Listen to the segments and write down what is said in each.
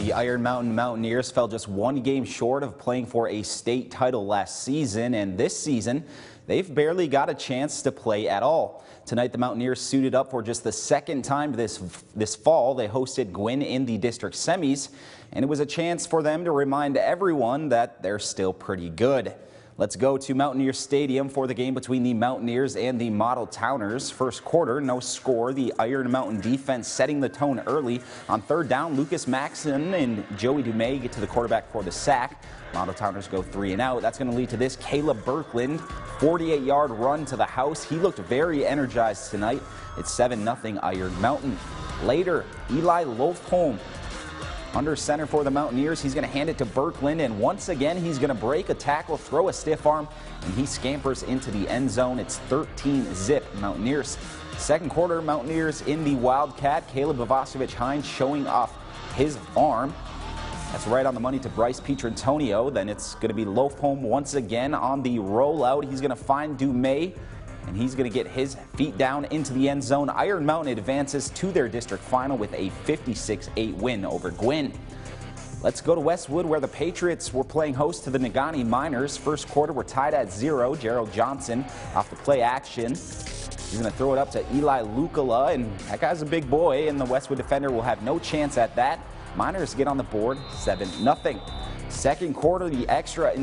Iron Mountain Mountaineers fell just one game short of playing for a state title last season, and this season they've barely got a chance to play at all. Tonight, the Mountaineers suited up for just the second time this, this fall. They hosted Gwinn in the district semis, and it was a chance for them to remind everyone that they're still pretty good. Let's go to Mountaineer Stadium for the game between the Mountaineers and the Model Towners. First quarter, no score. The Iron Mountain defense setting the tone early. On third down, Lucas Maxon and Joey Dumay get to the quarterback for the sack. Model Towners go three and out. That's going to lead to this Caleb Berkland 48 yard run to the house. He looked very energized tonight. It's 7 0 Iron Mountain. Later, Eli Lofholm under center for the Mountaineers. He's going to hand it to Berkland, and once again, he's going to break a tackle, throw a stiff arm, and he scampers into the end zone. It's 13 zip Mountaineers. Second quarter, Mountaineers in the Wildcat. Caleb Ivasovich Hines showing off his arm. That's right on the money to Bryce Pietrantonio. Then it's going to be Lofholm once again on the rollout. He's going to find Dumay and he's going to get his feet down into the end zone. Iron Mountain advances to their district final with a 56-8 win over Gwinn. Let's go to Westwood where the Patriots were playing host to the Negaunee Miners. First quarter we're tied at zero. Gerald Johnson off the play action. He's going to throw it up to Eli Lukala, and that guy's a big boy, and the Westwood defender will have no chance at that. Miners get on the board 7 0. Second quarter, the extra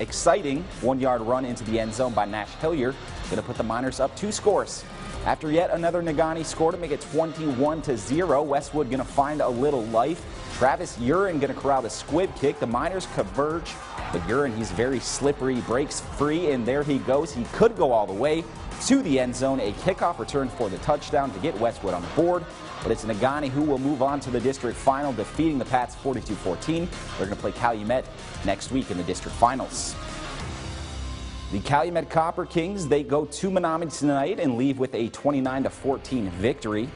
exciting one-yard run into the end zone by Nash Hillier going to put the Miners up two scores. After yet another Negaunee score to make it 21 to 0, Westwood going to find a little life. Travis Urin going to corral the squib kick. The Miners converge, but Urin, he's very slippery, breaks free, and there he goes. He could go all the way to the end zone. A kickoff return for the touchdown to get Westwood on the board. But it's Negaunee who will move on to the district final, defeating the Pats 42-14. They're going to play Calumet next week in the district finals. The Calumet Copper Kings, they go to Menominee tonight and leave with a 29-14 victory.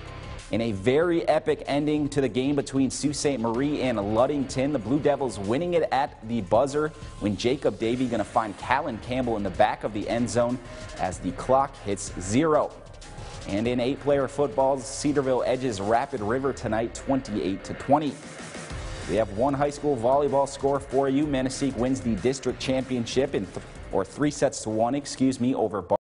In a very epic ending to the game between Sault Ste. Marie and Ludington, the Blue Devils winning it at the buzzer when Jacob Davey going to find Callan Campbell in the back of the end zone as the clock hits zero. And in eight-player footballs, Cedarville edges Rapid River tonight 28 to 20. We have one high school volleyball score for you. Manistique wins the district championship in th or three sets to one, excuse me, over